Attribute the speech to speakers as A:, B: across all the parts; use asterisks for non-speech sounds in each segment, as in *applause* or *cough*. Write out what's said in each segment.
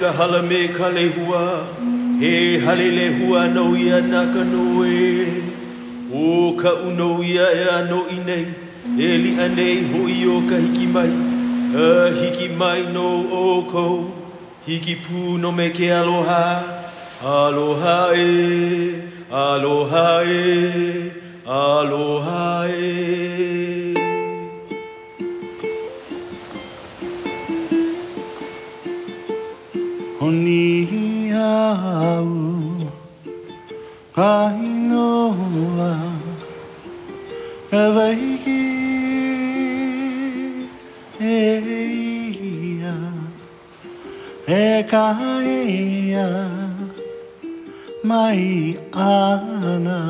A: ka hala me ka le hua He hale le hua no ia na ka noe O ka uno ia e i nei E li anei ho i o ka hiki mai A hiki mai no o Hiki pū no me ke aloha. Aloha e, aloha e, aloha e
B: E ka Mai ana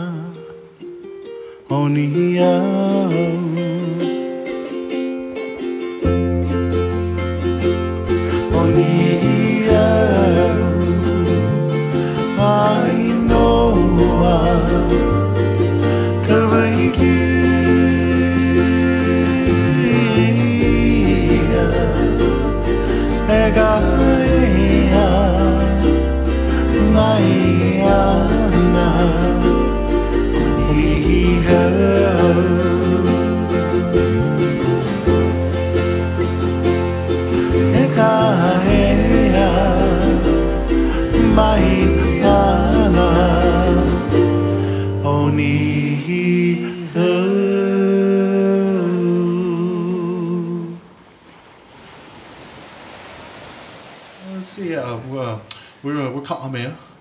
B: Let's see, uh, we're, we're, uh, we're Ka'amea. I'd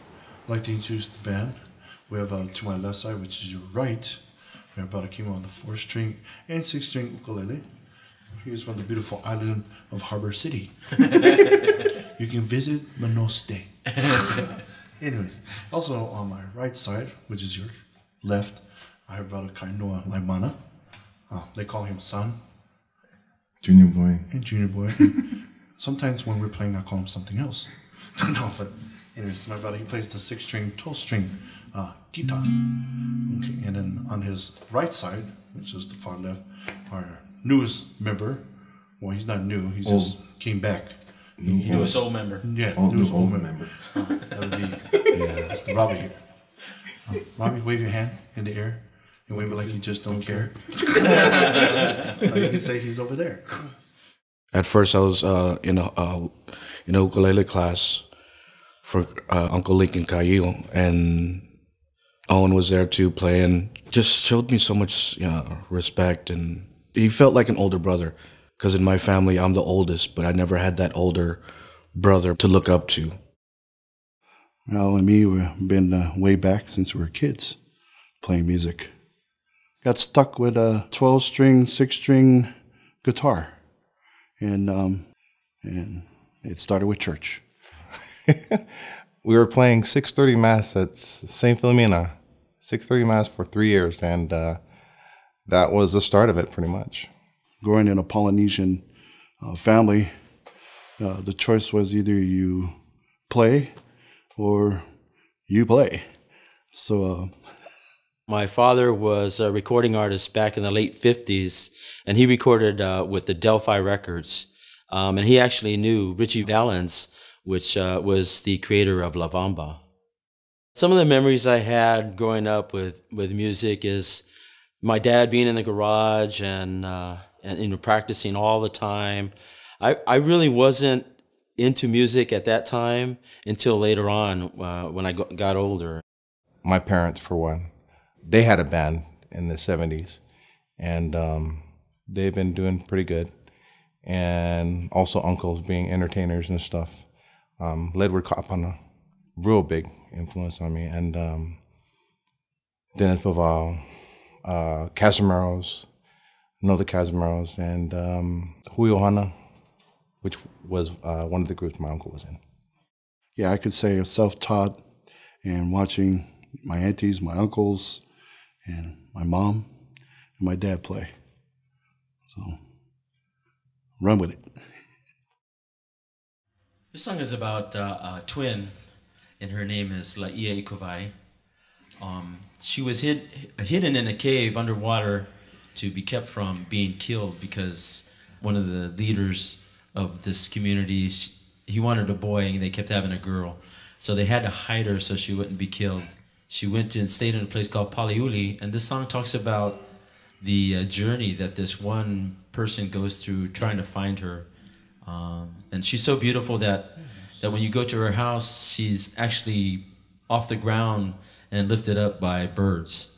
B: like to introduce the band. We have uh, to my left side, which is your right, we have Barakimo on the four string and six string ukulele. He's from the beautiful island of Harbor City. *laughs* you can visit Manoste. *laughs* Anyways, also on my right side, which is your left, I have Brother Kainoa Laimana. Uh, they call him Son
C: Junior boy.
B: and Junior Boy. *laughs* Sometimes when we're playing, I call him something else. *laughs* no, but anyways, my brother, he plays the six string, 12 string uh, guitar. Okay, and then on his right side, which is the far left, our newest member. Well, he's not new, he just came back.
D: Newest old member.
B: Yeah,
C: Old,
B: newest
C: old
B: old
C: member.
B: member. Uh, that would be *laughs* yeah, Robbie here. Uh, Robbie, wave your hand in the air and wave it like you just don't care. *laughs* like you can say he's over there.
E: At first, I was uh, in a uh, in a ukulele class for uh, Uncle Lincoln Caillo, and Owen was there too, playing. Just showed me so much you know, respect, and he felt like an older brother. Because in my family, I'm the oldest, but I never had that older brother to look up to.
B: Al and me, we've been uh, way back since we were kids playing music. Got stuck with a 12 string, 6 string guitar. And, um, and it started with church. *laughs*
C: We were playing 6:30 mass at Saint Philomena, 6:30 mass for three years, and uh, that was the start of it, pretty much.
B: Growing in a Polynesian uh, family, uh, the choice was either you play or you play. So, uh,
D: My father was a recording artist back in the late 50s, and he recorded uh, with the Del-Fi Records. Um, and he actually knew Ritchie Valens, which uh, was the creator of La Bamba. Some of the memories I had growing up with, with music is my dad being in the garage and, uh, and you know, practicing all the time. I, I really wasn't into music at that time until later on uh, when I got older.
C: My parents, for one, they had a band in the 70s, and um, they've been doing pretty good. And also, uncles being entertainers and stuff. Um, Ledward Kaapana, a real big influence on me, and um, Dennis Pavao, uh, Casamaros, know the Casamaros, and um, Hanna, which was uh, one of the groups my uncle was in.
B: yeah, I could say self-taught and watching my aunties, my uncles, and my mom and my dad play. So run with it. *laughs*
D: This song is about uh, a twin, and her name is La'ieikawai. Um, she was hid, hidden in a cave underwater to be kept from being killed because one of the leaders of this community he wanted a boy and they kept having a girl, so they had to hide her so she wouldn't be killed. She went and stayed in a place called Paliuli, and this song talks about the uh, journey that this one person goes through trying to find her. Um, and she's so beautiful that that when you go to her house, she's actually off the ground and lifted up by birds.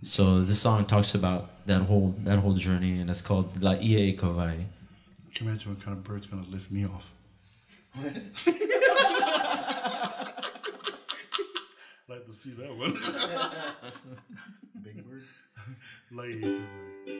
D: So this song talks about that whole that whole journey, and it's called La Ia e Kawai.
B: Can you imagine what kind of bird's gonna lift me off? *laughs* like to see that one. *laughs*
C: Big bird.
B: like, *laughs*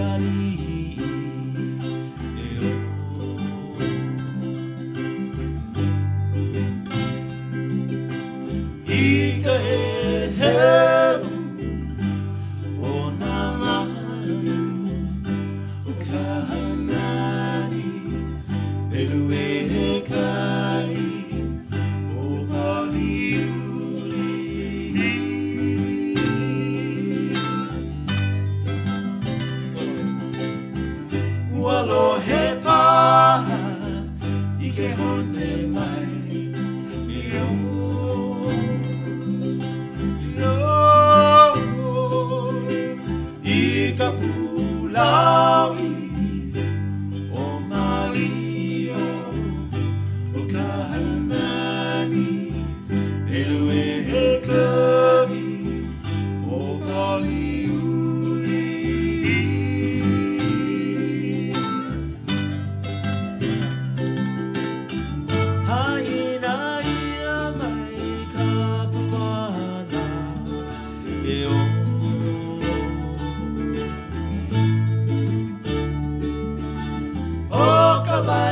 A: ke ali e o I ka he heu o nā manu o ka hanani e lue he kai Ka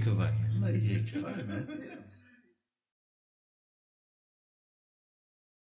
D: La Ia i Kawai.
B: like, yeah, come on, man.